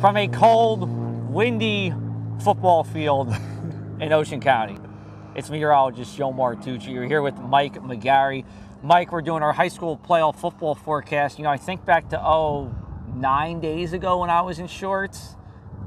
from a cold, windy football field in Ocean County. It's meteorologist Joe Martucci. You're here with Mike McGarry. Mike, we're doing our high school playoff football forecast. You know, I think back to, oh, nine days ago when I was in shorts.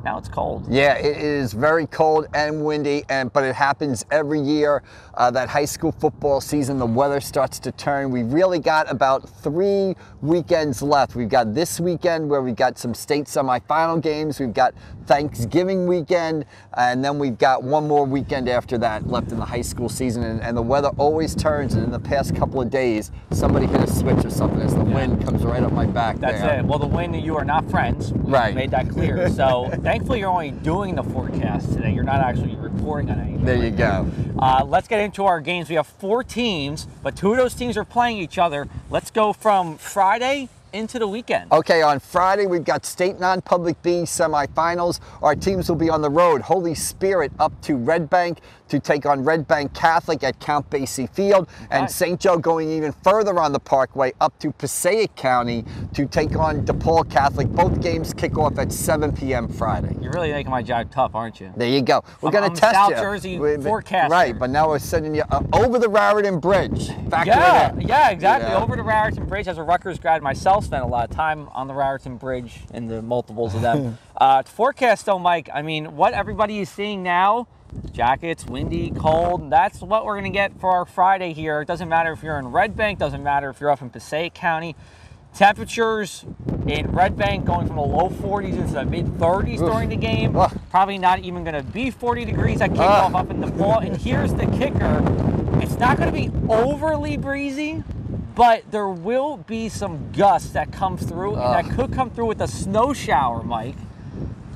Now it's cold. Yeah, it is very cold and windy, and but it happens every year. Uh, that high school football season, the weather starts to turn. We've really got about three weekends left. We've got this weekend where we've got some state semifinal games. We've got Thanksgiving weekend, and then we've got one more weekend after that left in the high school season. And, and the weather always turns. And in the past couple of days, somebody hit a switch or something as the yeah. wind comes right up my back. That's there. it. Well, the wind you are not friends. We right. Made that clear. So thankfully, you're only doing the forecast today. You're not actually reporting on anything. There you go. Uh, let's get into our games. We have four teams, but two of those teams are playing each other. Let's go from Friday into the weekend. Okay, on Friday we've got state non-public B semifinals. Our teams will be on the road. Holy Spirit up to Red Bank to take on Red Bank Catholic at Count Basie Field, and St. Joe going even further on the Parkway up to Passaic County to take on DePaul Catholic. Both games kick off at 7 p.m. Friday. You're really making my job tough, aren't you? There you go. We're going to test South you. Jersey forecast. Right, but now we're sending you uh, over the Raritan Bridge. Factor yeah, yeah, exactly. Yeah. Over the Raritan Bridge. As a Rutgers grad myself, spent a lot of time on the Raritan Bridge and the multiples of them. uh, to forecast, though, Mike. I mean, what everybody is seeing now jackets, windy, cold. That's what we're going to get for our Friday here. It doesn't matter if you're in Red Bank, doesn't matter if you're up in Passaic County. Temperatures in Red Bank going from the low 40s into the mid 30s during the game. Ugh. Probably not even going to be 40 degrees at kickoff up in the fall. And here's the kicker it's not going to be overly breezy, but there will be some gusts that come through, and that could come through with a snow shower, Mike.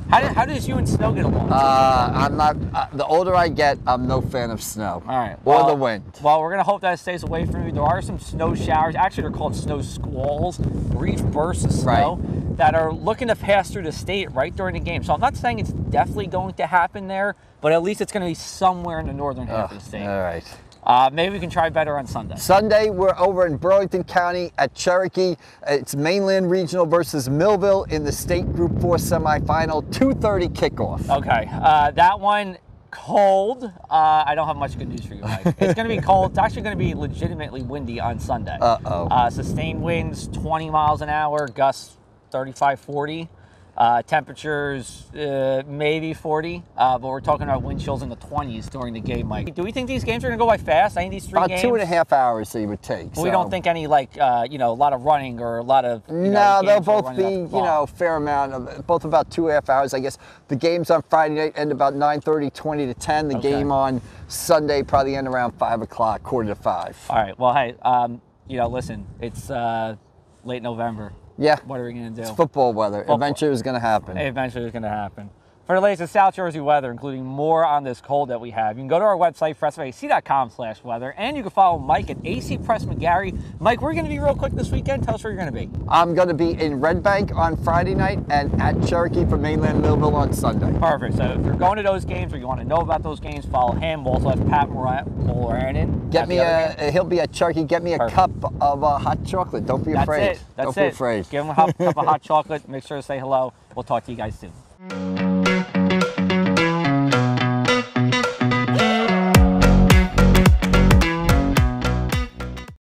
How, did, how does you and snow get along? Uh, I'm not. Uh, the older I get, I'm no fan of snow. All right. Well, or the wind. Well, we're gonna hope that it stays away from you. There are some snow showers. Actually, they're called snow squalls, brief bursts of snow right. that are looking to pass through the state right during the game. So I'm not saying it's definitely going to happen there, but at least it's going to be somewhere in the northern half of the state. All right. Uh, maybe we can try better on Sunday. Sunday, we're over in Burlington County at Cherokee. It's Mainland Regional versus Millville in the State Group 4 semifinal, 2.30 kickoff. Okay, uh, that one cold. Uh, I don't have much good news for you, Mike. It's going to be cold. It's actually going to be legitimately windy on Sunday. Uh-oh. Uh, sustained winds, 20 miles an hour, gusts 35, 40. Uh, temperatures uh, maybe 40, uh, but we're talking about wind chills in the 20s during the game, Mike. Do we think these games are going to go by fast? I think these three about games? two and a half hours they would take. So. We don't think any like uh, you know a lot of running or a lot of no. Know, they'll both be you know fair amount of both about two and a half hours. I guess the games on Friday night end about 9:30, 20 to 10. The okay. game on Sunday probably end around five o'clock, quarter to five. All right. Well, hey, um, you know, listen, it's uh, late November. Yeah. What are we going to do? It's football weather. Football. Eventually it's going to happen. Eventually it's going to happen. For the latest South Jersey weather, including more on this cold that we have, you can go to our website, pressac.com slash weather, and you can follow Mike at AC Press McGarry. Mike, where are you going to be real quick this weekend? Tell us where you're going to be. I'm going to be in Red Bank on Friday night and at Cherokee for mainland Millville on Sunday. Perfect. So if you're going to those games or you want to know about those games, follow him. We'll also have Pat Mulranen. Get me a, he'll be at Cherokee. Get me a Perfect. cup of uh, hot chocolate. Don't be That's afraid. It. That's Don't it. be afraid. Give him a cup of hot chocolate. Make sure to say hello. We'll talk to you guys soon.